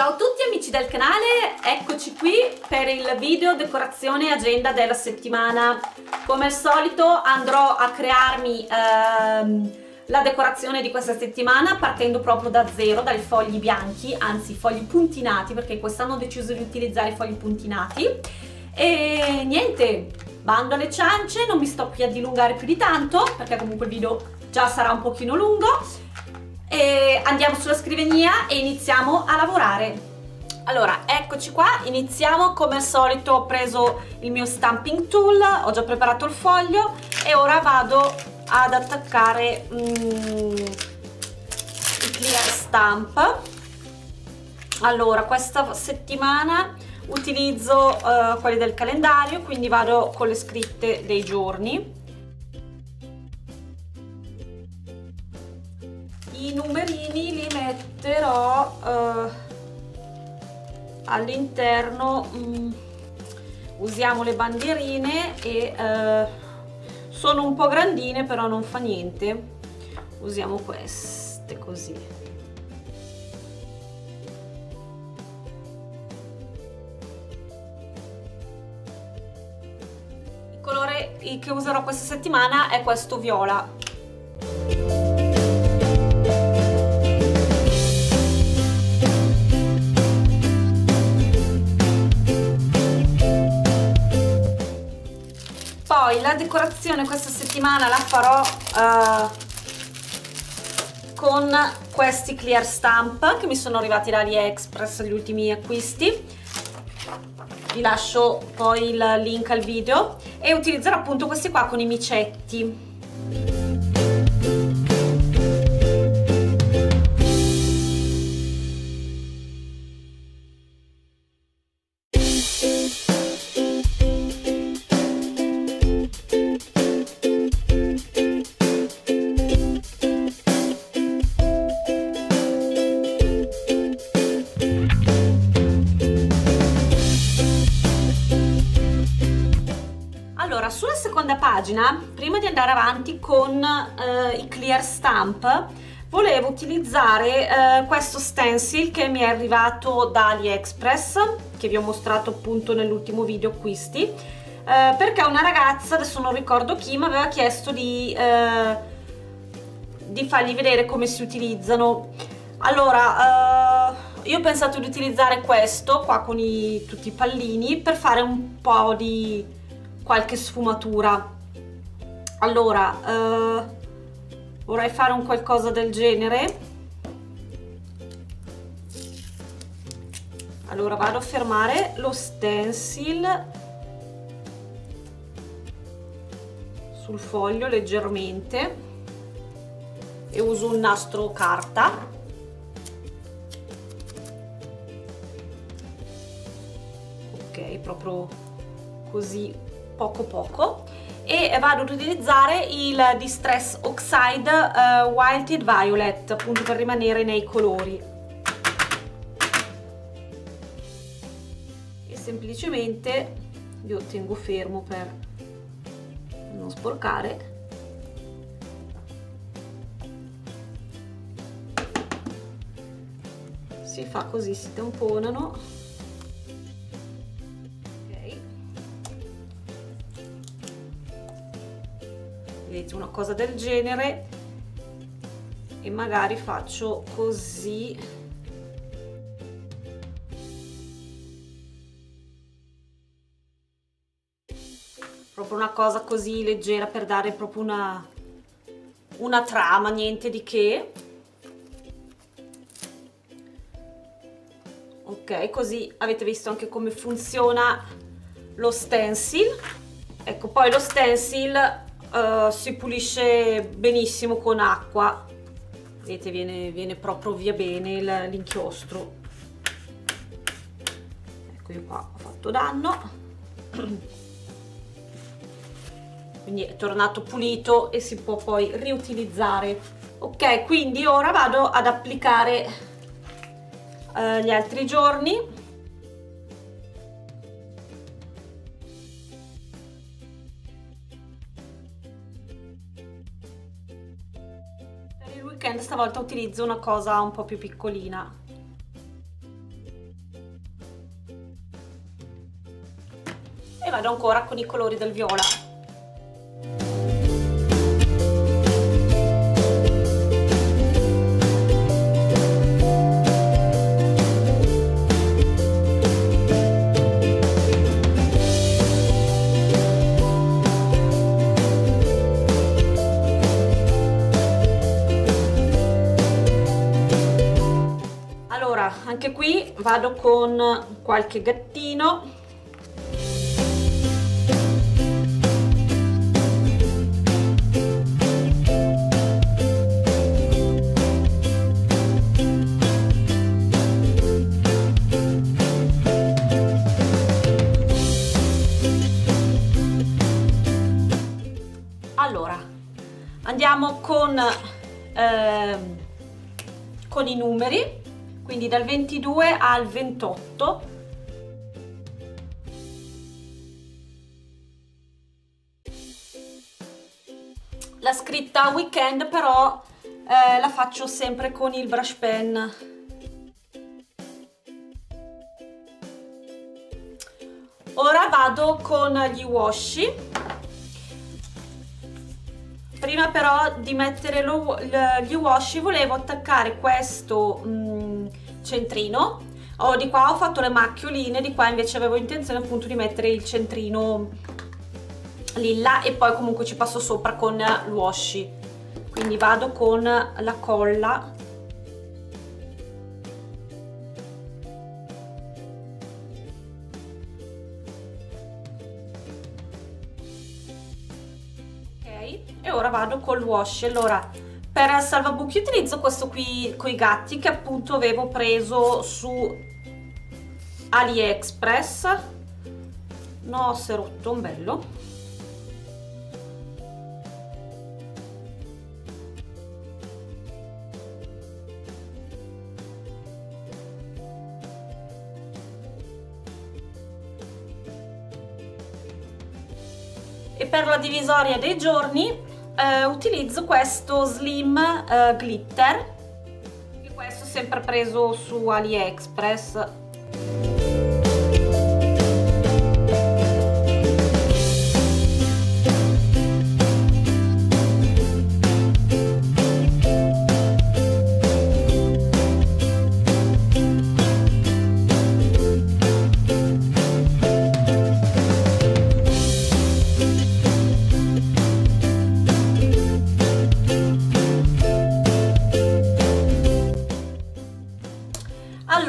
Ciao a tutti amici del canale, eccoci qui per il video decorazione agenda della settimana. Come al solito andrò a crearmi ehm, la decorazione di questa settimana partendo proprio da zero, dai fogli bianchi, anzi fogli puntinati perché quest'anno ho deciso di utilizzare i fogli puntinati. E niente, bando alle ciance, non mi sto qui a dilungare più di tanto perché comunque il video già sarà un pochino lungo e andiamo sulla scrivania e iniziamo a lavorare. Allora, eccoci qua, iniziamo come al solito ho preso il mio stamping tool, ho già preparato il foglio e ora vado ad attaccare mm, il clear stamp. Allora, questa settimana utilizzo uh, quelli del calendario, quindi vado con le scritte dei giorni metterò uh, all'interno um, usiamo le bandierine e uh, sono un po' grandine però non fa niente. Usiamo queste così. Il colore che userò questa settimana è questo viola decorazione questa settimana la farò uh, con questi clear stamp che mi sono arrivati da AliExpress gli ultimi acquisti. Vi lascio poi il link al video. E utilizzerò appunto questi qua con i micetti pagina, prima di andare avanti con eh, i clear stamp, volevo utilizzare eh, questo stencil che mi è arrivato da AliExpress, che vi ho mostrato appunto nell'ultimo video acquisti, eh, perché una ragazza, adesso non ricordo chi, mi aveva chiesto di, eh, di fargli vedere come si utilizzano. Allora, eh, io ho pensato di utilizzare questo qua con i, tutti i pallini per fare un po' di qualche sfumatura allora uh, vorrei fare un qualcosa del genere. Allora vado a fermare lo stencil sul foglio leggermente e uso un nastro carta. Ok proprio così poco poco e vado ad utilizzare il Distress Oxide uh, Wilted Violet appunto per rimanere nei colori. E semplicemente io tengo fermo per non sporcare. Si fa così si tamponano vedete una cosa del genere e magari faccio così. Proprio una cosa così leggera per dare proprio una una trama niente di che. Ok così avete visto anche come funziona lo stencil. Ecco poi lo stencil uh, si pulisce benissimo con acqua. Vedete viene, viene proprio via bene l'inchiostro. Ecco io qua ho fatto danno. Quindi è tornato pulito e si può poi riutilizzare. Ok quindi ora vado ad applicare uh, gli altri giorni il weekend stavolta utilizzo una cosa un po' più piccolina. E vado ancora con i colori del viola. Vado con qualche gattino. Con eh, con i numeri quindi dal 22 al 28 la scritta weekend però eh, la faccio sempre con il brush pen. Ora vado con gli washi. Prima però di mettere lo, gli washi volevo attaccare questo mh, mm, centrino. Oh, di qua ho fatto le macchioline di qua invece avevo intenzione appunto di mettere il centrino lilla e poi comunque ci passo sopra con l'washi. Quindi vado con la colla. Ok e ora vado col wash allora per salvabuchi utilizzo questo qui con i gatti che appunto avevo preso su AliExpress. No si è rotto un bello. E per la divisoria dei giorni eh, utilizzo questo slim eh, glitter questo sempre preso su AliExpress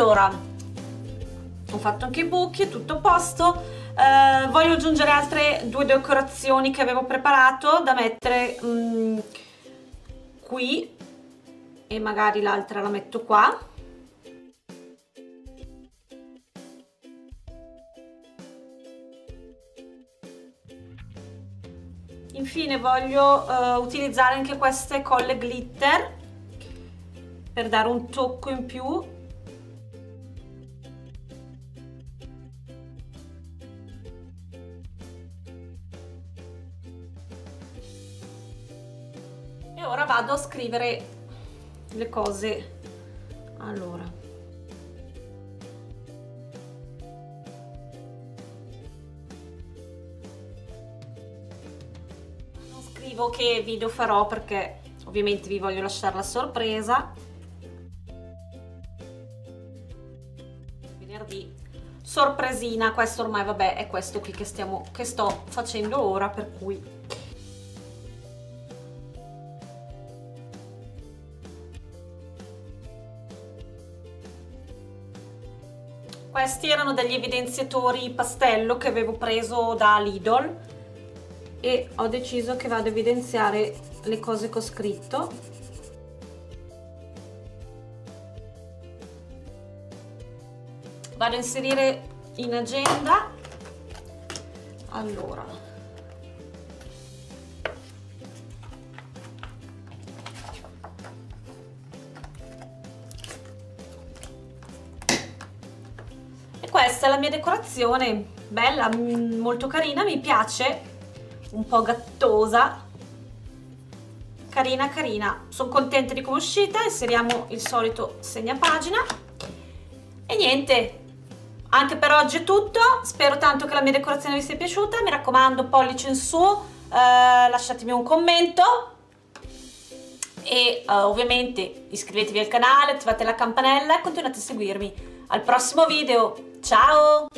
allora ho fatto anche i buchi, tutto a posto. Eh, voglio aggiungere altre due decorazioni che avevo preparato da mettere mh, mm, qui. E magari l'altra la metto qua. Infine voglio uh, utilizzare anche queste colle glitter per dare un tocco in più ora vado a scrivere le cose. Allora. Non scrivo che video farò perché ovviamente vi voglio lasciare la sorpresa. Venerdì. Sorpresina questo ormai vabbè è questo qui che stiamo che sto facendo ora per cui Questi erano degli evidenziatori pastello che avevo preso da Lidl e ho deciso che vado a evidenziare le cose che ho scritto. Vado a inserire in agenda. Allora, questa è la mia decorazione, bella, mm, molto carina, mi piace, un po' gattosa, carina carina, sono contenta di come è uscita, inseriamo il solito segnapagina. E niente, anche per oggi è tutto, spero tanto che la mia decorazione vi sia piaciuta, mi raccomando pollice in su, eh, lasciatemi un commento. E uh, ovviamente iscrivetevi al canale, attivate la campanella e continuate a seguirmi. Al prossimo video, ciao!